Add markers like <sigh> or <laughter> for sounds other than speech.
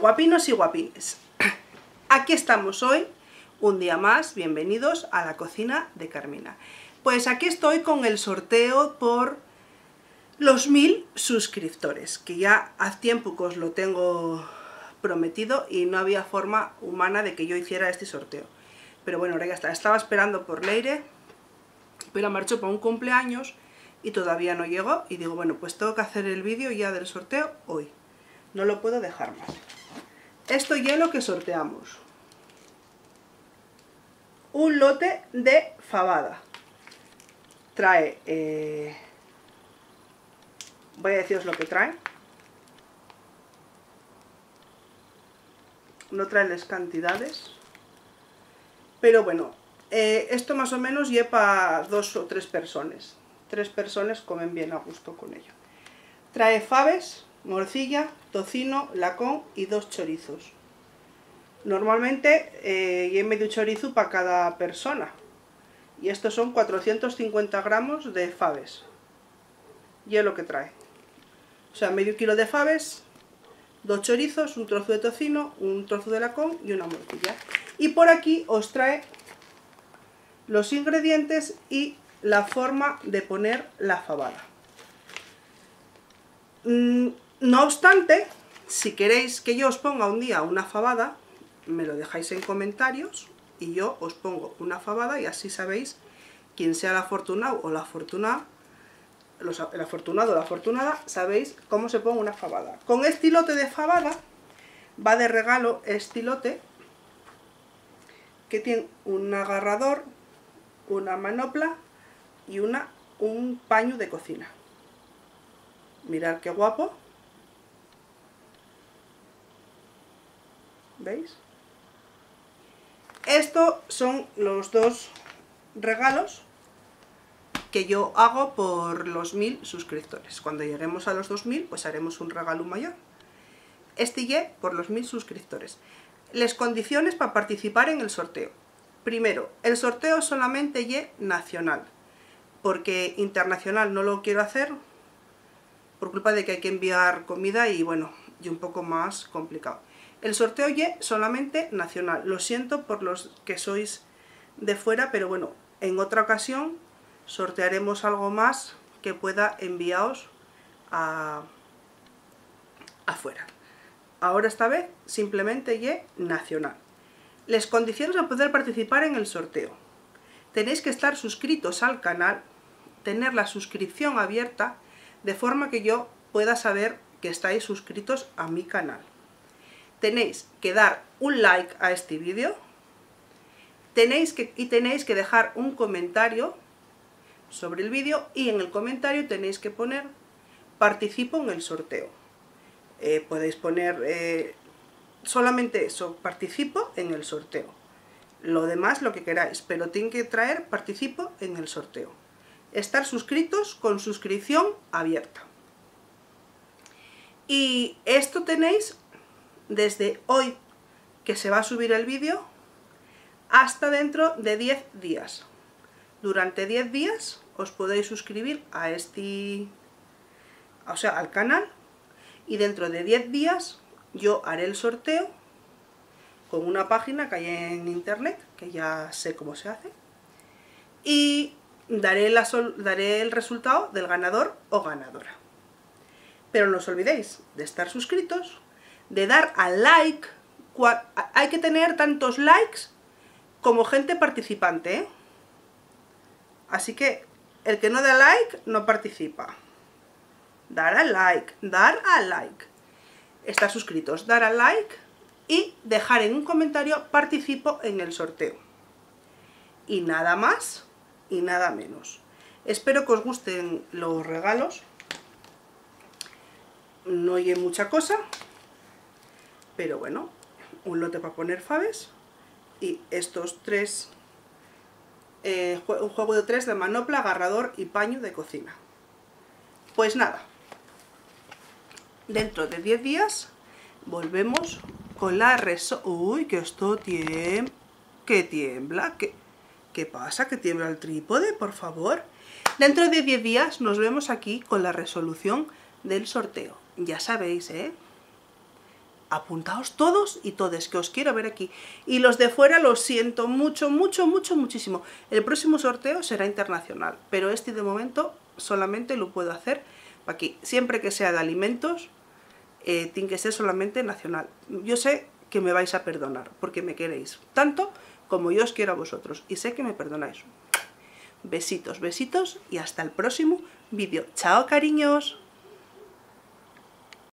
Guapinos y guapines, <clears throat> aquí estamos hoy, un día más, bienvenidos a la cocina de Carmina. Pues aquí estoy con el sorteo por los mil suscriptores, que ya hace tiempo que os lo tengo prometido y no había forma humana de que yo hiciera este sorteo. Pero bueno, ahora ya está, estaba esperando por Leire, pero marchó para un cumpleaños y todavía no llegó y digo, bueno, pues tengo que hacer el vídeo ya del sorteo hoy. No lo puedo dejar más. Esto ya lo que sorteamos. Un lote de fabada. Trae... Eh, voy a deciros lo que trae. No trae las cantidades. Pero bueno, eh, esto más o menos lleva dos o tres personas. Tres personas comen bien a gusto con ello. Trae faves, morcilla, tocino, lacón y dos chorizos. Normalmente eh, hay medio chorizo para cada persona. Y estos son 450 gramos de faves. Y es lo que trae. O sea, medio kilo de faves, dos chorizos, un trozo de tocino, un trozo de lacón y una morcilla. Y por aquí os trae los ingredientes y la forma de poner la fabada. Mm, no obstante, si queréis que yo os ponga un día una fabada, me lo dejáis en comentarios y yo os pongo una fabada y así sabéis quién sea el afortunado o la afortunada, el afortunado o la afortunada, sabéis cómo se pone una fabada. Con este lote de fabada va de regalo este lote que tiene un agarrador, una manopla y una, un paño de cocina. Mirad qué guapo. ¿Veis? Estos son los dos regalos que yo hago por los mil suscriptores. Cuando lleguemos a los 2000, pues haremos un regalo mayor. Este ye por los mil suscriptores. Les condiciones para participar en el sorteo. Primero, el sorteo solamente ye nacional, porque internacional no lo quiero hacer por culpa de que hay que enviar comida y bueno, y un poco más complicado. El sorteo ye solamente nacional. Lo siento por los que sois de fuera, pero bueno, en otra ocasión sortearemos algo más que pueda enviaros a afuera. Ahora esta vez simplemente ye nacional. Les condiciones a poder participar en el sorteo. Tenéis que estar suscritos al canal, tener la suscripción abierta, de forma que yo pueda saber que estáis suscritos a mi canal tenéis que dar un like a este vídeo tenéis que, y tenéis que dejar un comentario sobre el vídeo y en el comentario tenéis que poner participo en el sorteo. Eh, podéis poner eh, solamente eso, participo en el sorteo. Lo demás lo que queráis, pero tiene que traer participo en el sorteo. Estar suscritos con suscripción abierta. Y esto tenéis desde hoy que se va a subir el vídeo hasta dentro de 10 días. Durante 10 días os podéis suscribir a este, o sea, al canal y dentro de 10 días yo haré el sorteo con una página que hay en internet, que ya sé cómo se hace, y daré, la daré el resultado del ganador o ganadora. Pero no os olvidéis de estar suscritos, de dar al like. Hay que tener tantos likes como gente participante, ¿eh? Así que el que no da like no participa. Dar al like, dar al like. Estar suscritos, dar al like y dejar en un comentario participo en el sorteo. Y nada más y nada menos. Espero que os gusten los regalos. No hay mucha cosa, pero bueno, un lote para poner faves y estos tres, eh, un juego de tres de manopla, agarrador y paño de cocina. Pues nada, dentro de 10 días volvemos con la reso... ¡Uy, que esto tiembla! ¿Que tiembla? ¿Qué, ¿Qué pasa? ¿Que tiembla el trípode? Por favor. Dentro de 10 días nos vemos aquí con la resolución del sorteo. Ya sabéis, ¿eh? Apuntaos todos y todes, que os quiero ver aquí. Y los de fuera lo siento mucho, mucho, mucho, muchísimo. El próximo sorteo será internacional, pero este de momento solamente lo puedo hacer aquí. Siempre que sea de alimentos, eh, tiene que ser solamente nacional. Yo sé que me vais a perdonar, porque me queréis tanto como yo os quiero a vosotros. Y sé que me perdonáis. Besitos, besitos y hasta el próximo vídeo. ¡Chao, cariños!